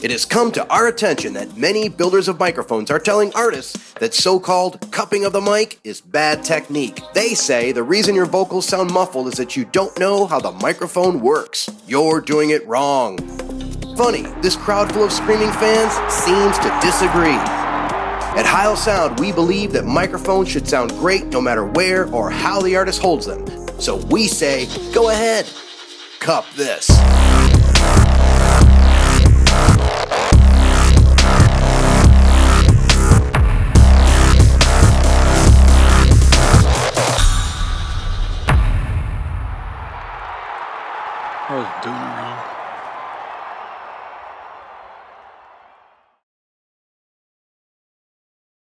It has come to our attention that many builders of microphones are telling artists that so called cupping of the mic is bad technique. They say the reason your vocals sound muffled is that you don't know how the microphone works. You're doing it wrong. Funny, this crowd full of screaming fans seems to disagree. At Heil Sound, we believe that microphones should sound great no matter where or how the artist holds them. So we say, go ahead, cup this. I was doing wrong.